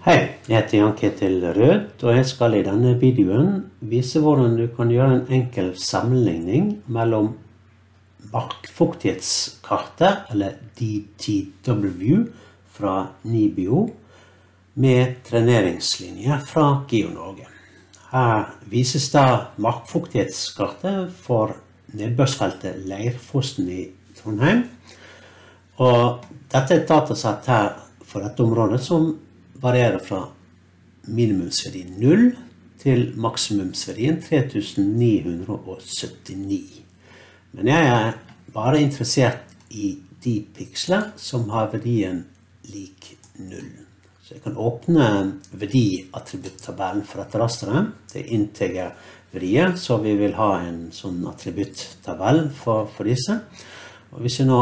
Hei, jeg heter Jan Ketil Rød, og jeg skal i denne videoen vise hvordan du kan gjøre en enkel sammenligning mellom markfuktighetskartet, eller DTW, fra Nibio, med treneringslinje fra GeoNorge. Her vises da markfuktighetskartet for nedbørsfeltet Leirfossen i Trondheim. Og dette er et datasett her for dette området som varierer fra minimumsverdi 0 til maksimumsverdien 3979. Men jeg er bare interessert i de piksler som har verdien lik 0. Så jeg kan åpne verdiattributtabellen for dette rasteret. Det er integerverdier, så vi vil ha en sånn attributtabell for, for disse. Og hvis jeg nå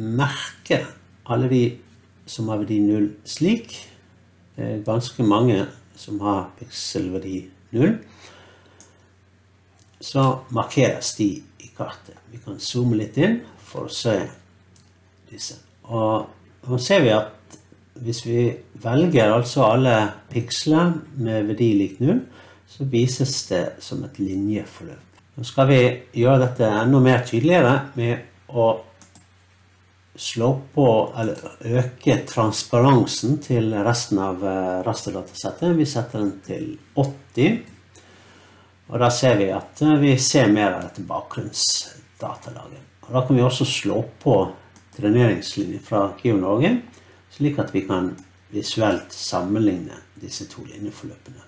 merker alle de som har verdi 0 slik, ganske mange som har pikselverdi 0. Så markeres de i kartet. Vi kan zoome litt inn for å se disse. Og nå ser vi at hvis vi velger altså alle piksler med verdi lik 0, så vises det som et linjeforløp. Nå skal vi gjøre dette enda mer tydeligere med å slå på, eller øke transparensen til resten av rasterdatasettet. Vi setter den til 80. Og da ser vi at vi ser mer av dette bakgrunnsdatalaget. Og da kan vi også slå på treneringslinjen fra GeoNorge, slik at vi kan visuelt sammenligne disse to linjeforløpene.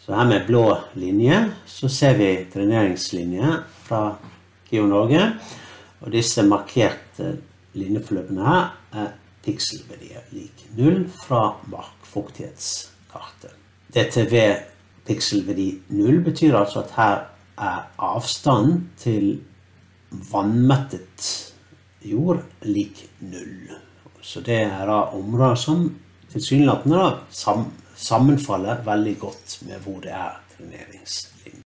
Så her med blå linje så ser vi treneringslinje fra GeoNorge, og disse markerte linjeforløpene her er pikselverdier lik 0 fra markfuktighetskartet. DTV pikselverdi 0 betyr altså at her er avstanden til vannmettet jord lik 0. Så det er da områder som tilsynelatende sammenfaller veldig godt med hvor det er trenerings